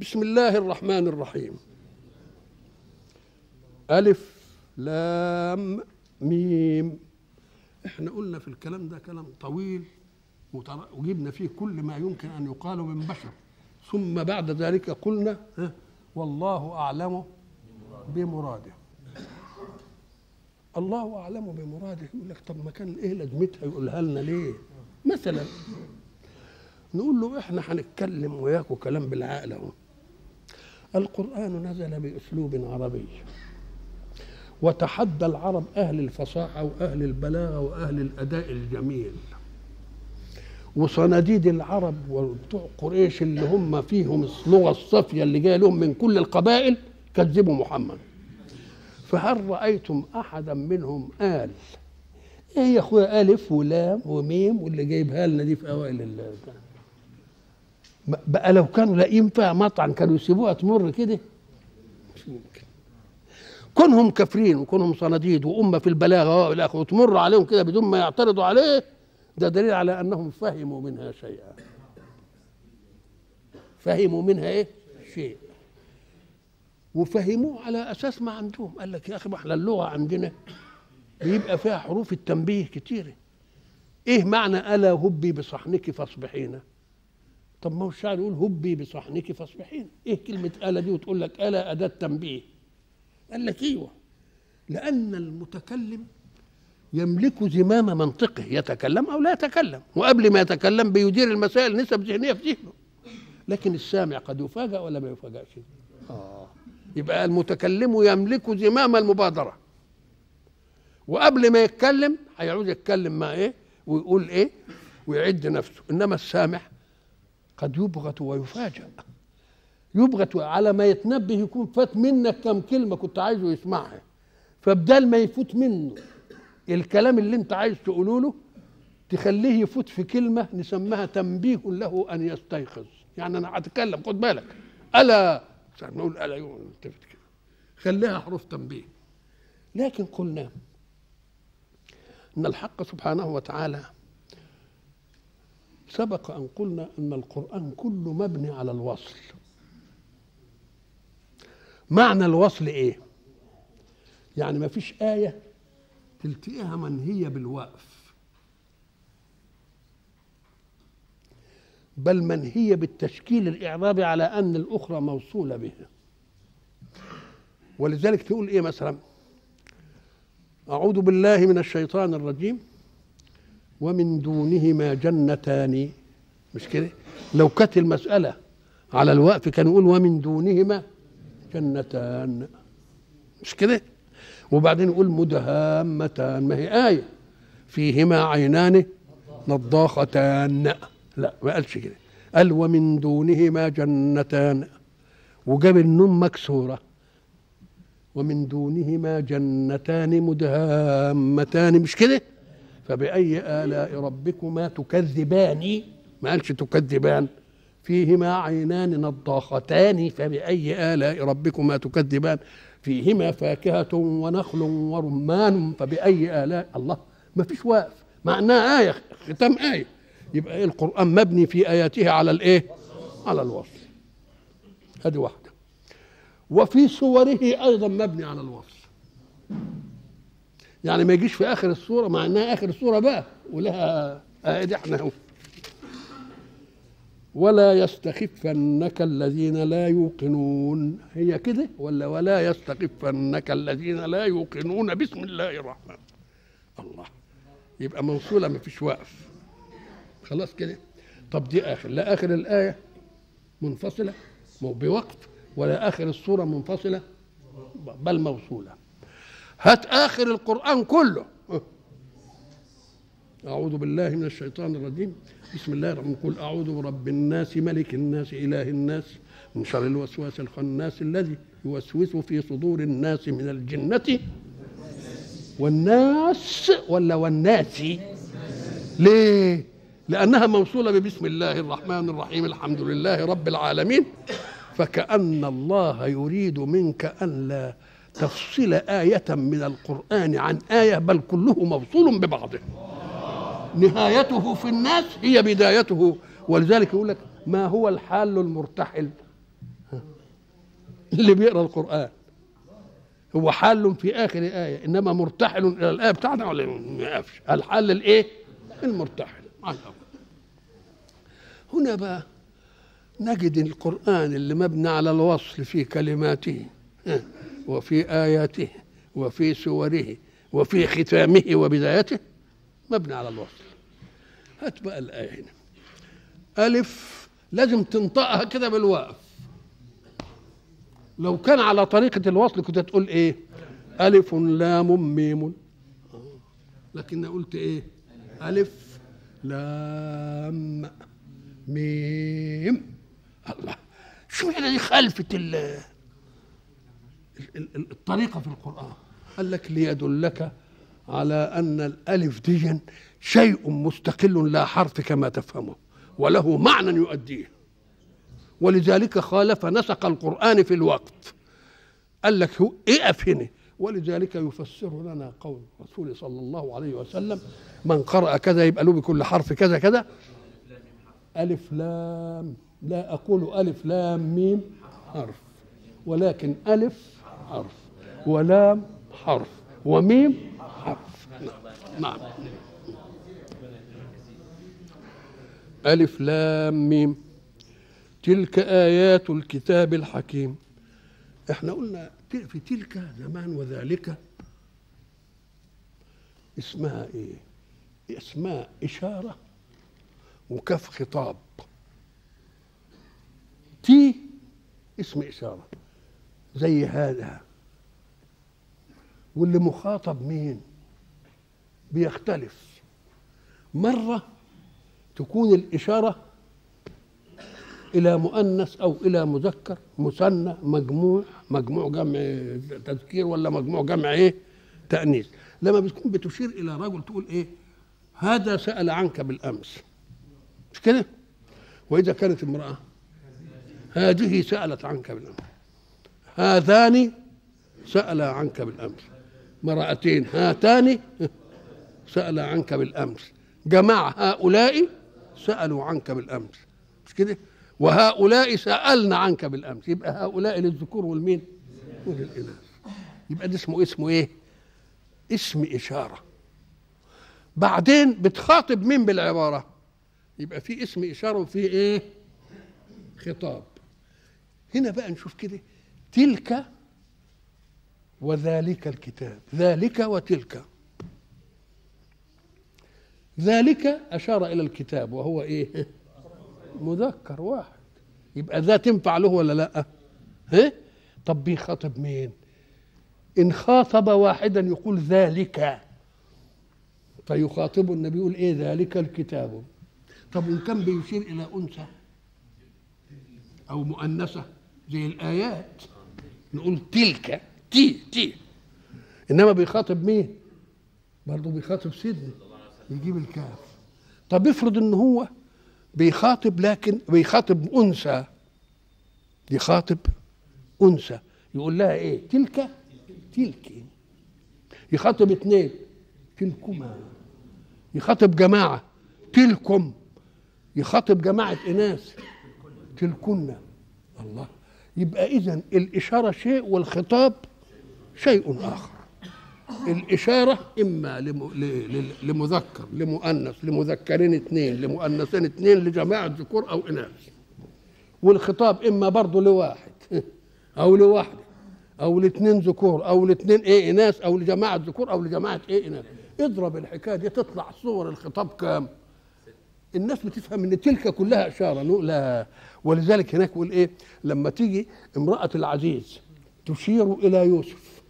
بسم الله الرحمن الرحيم. ألف لام ميم. إحنا قلنا في الكلام ده كلام طويل وجبنا فيه كل ما يمكن أن يقال من بشر. ثم بعد ذلك قلنا والله أعلم بمراده. الله أعلم بمراده. يقول لك طب ما كان إيه لازمتها؟ يقولها لنا ليه؟ مثلا نقول له إحنا هنتكلم وياكم كلام بالعقل أهو. القرآن نزل بأسلوب عربي. وتحدى العرب أهل الفصاحة وأهل البلاغة وأهل الأداء الجميل. وصناديد العرب وبتوع قريش اللي هم فيهم اللغة الصافية اللي جاية لهم من كل القبائل كذبوا محمد. فهل رأيتم أحدا منهم قال إيه يا أخويا ألف ولام وميم واللي جايبها لنا دي في أوائل ال بقى لو كانوا لاقيين فيها مطعن كانوا يسيبوها تمر كده. مش ممكن. كونهم كافرين وكونهم صناديد وأمة في البلاغة والى آخره وتمر عليهم كده بدون ما يعترضوا عليه ده دليل على أنهم فهموا منها شيئا. فهموا منها إيه؟ شيء. وفهموه على أساس ما عندهم. قال لك يا أخي ما إحنا اللغة عندنا بيبقى فيها حروف التنبيه كتيرة إيه معنى ألا هبي بصحنك فاصبحين طب ما هو الشاعر يقول هبي بصحنك فاصبحين إيه كلمة الا دي وتقول لك الا أداة تنبيه قال لك إيوه. لأن المتكلم يملك زمام منطقه يتكلم أو لا يتكلم وقبل ما يتكلم بيدير المسائل نسب ذهنية في ذهنه. لكن السامع قد يفاجأ ولا ما يفاجأش؟ آه. يبقى المتكلم يملك زمام المبادرة. وقبل ما يتكلم هيعود يتكلم مع إيه؟ ويقول إيه؟ ويعد نفسه. إنما السامع قد يبغت ويفاجأ. يبغت على ما يتنبه يكون فات منك كم كلمة كنت عايزه يسمعها. فبدال ما يفوت منه الكلام اللي انت عايز تقوله له تخليه يفوت في كلمة نسميها تنبيه له أن يستيقظ. يعني أنا هتكلم خد بالك. ألا نقول ألا كده. خليها حروف تنبيه. لكن قلنا أن الحق سبحانه وتعالى سبق أن قلنا أن القرآن كله مبني على الوصل. معنى الوصل إيه؟ يعني ما فيش آية تلتقيها منهية بالوقف. بل منهية بالتشكيل الإعرابي على أن الأخرى موصولة بها. ولذلك تقول إيه مثلا؟ أعوذ بالله من الشيطان الرجيم. ومن دونهما جنتان. مش كده؟ لو كانت المسألة على الوقف كان يقول ومن دونهما جنتان. مش كده؟ وبعدين يقول مدهامتان. ما هي آية. فيهما عينان نضاختان. لا ما قالش كده. قال ومن دونهما جنتان. وجاب النون مكسورة. ومن دونهما جنتان مدهامتان. مش كده؟ فبأي آلاء ربكما تكذبان؟ ما قالش تكذبان. فيهما عينان نضاختان فبأي آلاء ربكما تكذبان؟ فيهما فاكهة ونخل ورمان فبأي آلاء؟ الله ما فيش واقف معناها آية ختام آية. يبقى إيه؟ القرآن مبني في آياته على الإيه؟ على الوصل هذه واحدة. وفي صوره أيضا مبني على الوصل يعني ما يجيش في آخر السورة مع إنها آخر السوره بقى ولها ادي إحنا. اهو ولا يستخفنك الذين لا يوقنون. هي كده ولا ولا يستخفنك الذين لا يوقنون؟ بسم الله الرحمن. الله. يبقى موصولة ما فيش وقف. خلاص كده. طب دي آخر. لا آخر الآية منفصلة مو بوقت. ولا آخر السورة منفصلة بل موصولة. هات آخر القرآن كله. أعوذ بالله من الشيطان الرجيم. بسم الله الرحمن الرحيم. قل أعوذ برب الناس ملك الناس إله الناس من شر الوسواس الخناس الذي يوسوس في صدور الناس من الجنة والناس ولا والناس. ليه؟ لأنها موصولة ببسم الله الرحمن الرحيم. الحمد لله رب العالمين. فكأن الله يريد منك أن لا تفصل آية من القرآن عن آية بل كله موصول ببعضه. نهايته في الناس هي بدايته. ولذلك يقول لك ما هو الحال المرتحل؟ اللي بيقرأ القرآن. هو حال في آخر آية إنما مرتحل إلى الآية بتاعنا ولا ما يقفش؟ الحل الإيه؟ المرتحل. هنا بقى نجد القرآن اللي مبني على الوصل في كلماته. وفي آياته وفي سوره وفي ختامه وبدايته مبني على الوصل. هات بقى الآية هنا. ألف لازم تنطقها كده بالواقف لو كان على طريقة الوصل كنت تقول إيه؟ ألف لام ميم. لكن قلت إيه؟ ألف لام ميم. الله شو يعني دي خلفة ال الطريقة في القرآن. قال لك ليدلك على أن الألف دي شيء مستقل لا حرف كما تفهمه وله معنى يؤديه. ولذلك خالف نسق القرآن في الوقت. قال لك هو اقف هنا ولذلك يفسر لنا قول الرسول صلى الله عليه وسلم من قرأ كذا يبقى له بكل حرف كذا كذا. ألف لام. لا أقول ألف لام ميم حرف. ولكن ألف حرف. ولام حرف. وميم حرف. نعم. ألف لام ميم. تلك آيات الكتاب الحكيم. إحنا قلنا في تلك زمان وذلك اسمها إيه؟ اسمها إشارة وكف خطاب. تي اسم إشارة. زي هذا. واللي مخاطب مين؟ بيختلف. مرة تكون الإشارة إلى مؤنث أو إلى مذكر مثنى مجموع مجموع جمع تذكير ولا مجموع جمع إيه؟ تأنيث. لما بتكون بتشير إلى رجل تقول إيه؟ هذا سأل عنك بالأمس. مش كده؟ وإذا كانت امرأة هذه سألت عنك بالأمس. هذان سأل عنك بالأمس مرأتين هاتان سأل عنك بالأمس جماعة هؤلاء سألوا عنك بالأمس مش كده؟ وهؤلاء سألنا عنك بالأمس يبقى هؤلاء للذكور والمين؟ وللإناث يبقى ده اسمه اسمه إيه؟ اسم إشارة. بعدين بتخاطب مين بالعبارة؟ يبقى في اسم إشارة وفي إيه؟ خطاب. هنا بقى نشوف كده تلك وذلك الكتاب. ذلك وتلك. ذلك أشار إلى الكتاب وهو إيه؟ مذكر واحد. يبقى ذا تنفع له ولا لأ؟ ها؟ طب بيخاطب مين؟ إن خاطب واحدا يقول ذلك. فيخاطب النبي يقول إيه ذلك الكتاب؟ طب إن كان بيشير إلى أنثى أو مؤنثة زي الآيات. نقول تلك تي تي. إنما بيخاطب مين؟ برضه بيخاطب سيدنا. يجيب الكاف. طب افرض إن هو بيخاطب لكن بيخاطب أنثى. يخاطب أنثى. يقول لها إيه؟ تلك؟ تلك. يخاطب اثنين. تلكما. يخاطب جماعة. تلكم. يخاطب جماعة إناث. تلكن. الله. يبقى اذا الإشارة شيء والخطاب شيء آخر. الإشارة إما لمذكر لمؤنث لمذكرين اثنين لمؤنثين اثنين لجماعة ذكور أو إناث. والخطاب إما برضه لواحد أو لواحدة أو لاثنين ذكور أو لاثنين إيه إناث أو لجماعة ذكور أو لجماعة إيه إناث. اضرب الحكاية دي تطلع صور الخطاب كام؟ الناس بتفهم إن تلك كلها إشارة لا. ولذلك هناك يقول إيه لما تيجي امرأة العزيز تشير إلى يوسف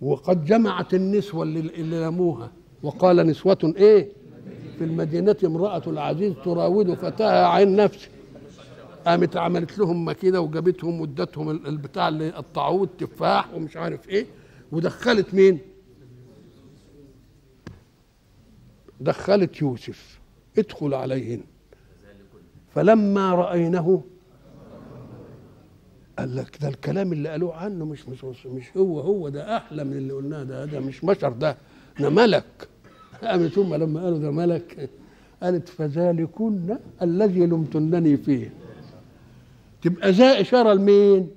وقد جمعت النسوة اللي, لموها وقال نسوة إيه في المدينة امرأة العزيز تراود فتاها عن نفسه قامت عملت لهم كده وجابتهم وادتهم البتاع اللي قطعوه التفاح ومش عارف إيه ودخلت مين؟ دخلت يوسف ادخل عليهن فلما رأينه قال لك ده الكلام اللي قالوه عنه مش مش مش هو هو ده أحلى من اللي قلناه ده ده مش بشر ده ده ملك. قامت ثم لما قالوا ده ملك قالت فذلكن الذي لمتنني فيه. تبقى ذا إشارة لمين؟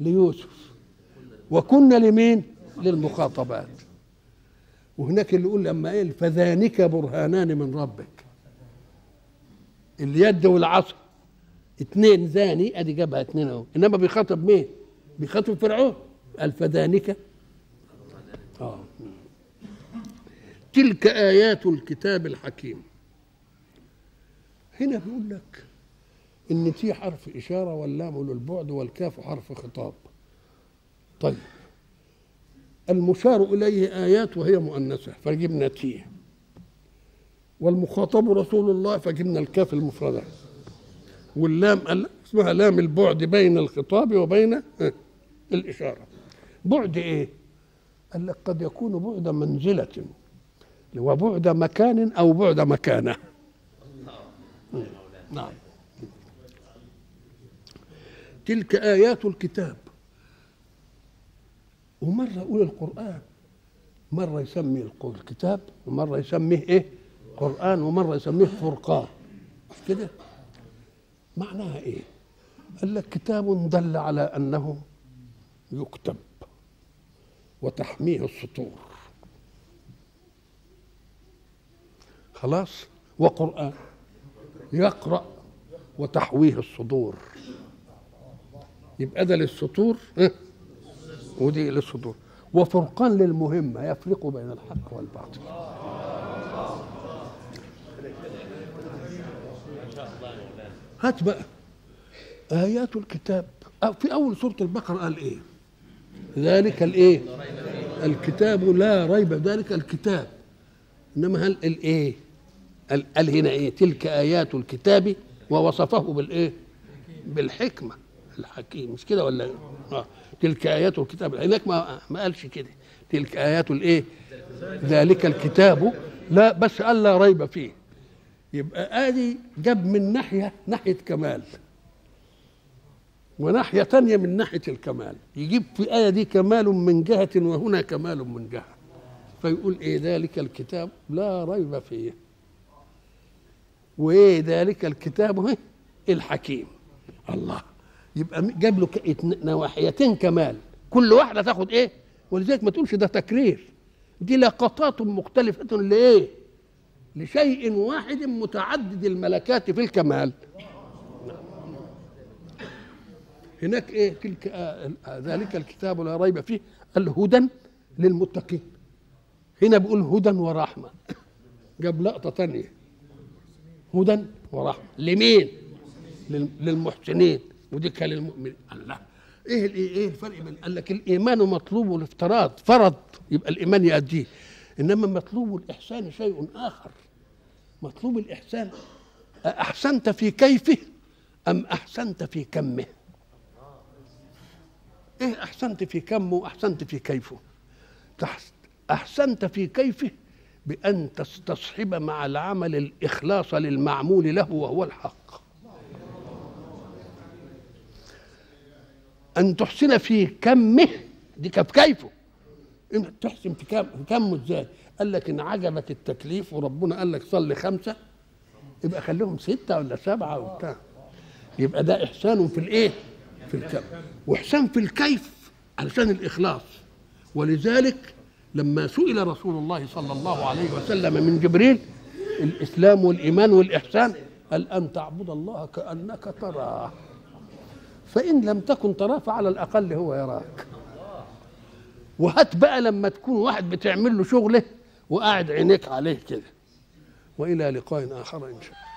ليوسف. وكنا لمين؟ للمخاطبات. وهناك اللي يقول لما قال فذانك برهانان من ربك. اليد والعصا. اتنين ذاني ادي جابها اتنين اهو. انما بيخاطب مين؟ بيخاطب فرعون. قال فذانك. آه. تلك آيات الكتاب الحكيم. هنا بيقول لك إن تي حرف إشارة واللام للبعد والكاف حرف خطاب. طيب. المشار إليه آيات وهي مؤنثة فجبنا تي والمخاطب رسول الله فجبنا الكاف المفردة. واللام قال اسمها لام البعد بين الخطاب وبين الإشارة. بعد إيه؟ قال لك قد يكون بعد منزلة وبعد مكان أو بعد مكانة. نعم. تلك آيات الكتاب. ومرة يقول القرآن مرة يسمي الكتاب ومرة يسميه إيه؟ قرآن ومرة يسميه فرقان. مش كده؟ معناها إيه؟ قال لك كتاب دل على أنه يكتب وتحميه السطور. خلاص؟ وقرآن يقرأ وتحويه الصدور. يبقى ده للسطور ودي للصدور وفرقان للمهمة يفرق بين الحق والباطل. هات بقى. آيات الكتاب. في أول سورة البقرة قال إيه؟ ذلك الإيه؟ الكتاب لا ريب ذلك الكتاب. إنما هل الإيه قال, هنا إيه؟ تلك آيات الكتاب ووصفه بالإيه؟ بالحكمة الحكيم. مش كده ولا؟ آه. تلك آيات الكتاب. هناك ما ما قالش كده. تلك آيات الإيه؟ ذلك الكتاب. لا بس قال لا ريب فيه. يبقى ادي جاب من ناحية ناحية كمال. وناحية تانية من ناحية الكمال. يجيب في الايه دي كمال من جهة وهنا كمال من جهة. فيقول إيه ذلك الكتاب؟ لا ريب فيه. وإيه ذلك الكتاب؟ هي الحكيم. الله. يبقى جاب له نواحيتين كمال. كل واحدة تاخد إيه؟ ولذلك ما تقولش ده تكرير. دي لقطات مختلفة لإيه؟ لشيء واحد متعدد الملكات في الكمال. هناك إيه؟ تلك آه ذلك الكتاب لا ريب فيه الهدى للمتقين. هنا بيقول هدى ورحمة. جاب لقطة ثانية هدى ورحمة. لمين؟ للمحسنين. ودي كان للمؤمنين. الله. إيه إيه الفرق بين؟ قال لك الإيمان مطلوب الافتراض فرض. يبقى الإيمان يؤديه. إنما مطلوب الإحسان شيء آخر. مطلوب الإحسان أحسنت في كيفه أم أحسنت في كمه؟ إيه أحسنت في كمه وأحسنت في كيفه؟ أحسنت في كيفه بأن تستصحب مع العمل الإخلاص للمعمول له وهو الحق. أن تحسن في كمه دي كيف كيفه؟ تحسن في كم في كمه إزاي؟ قال لك إن عجبك التكليف وربنا قال لك صلي خمسة يبقى خليهم ستة ولا سبعة وبتاع. يبقى ده إحسان في الإيه؟ في الكم. وإحسان في الكيف علشان الإخلاص. ولذلك لما سئل رسول الله صلى الله عليه وسلم من جبريل الإسلام والإيمان والإحسان قال أن تعبد الله كأنك تراه. فإن لم تكن تراه فعلى الأقل هو يراك. وهات بقى لما تكون واحد بتعمل له شغله وقاعد عينيك عليه كده. وإلى لقاء آخر إن شاء الله.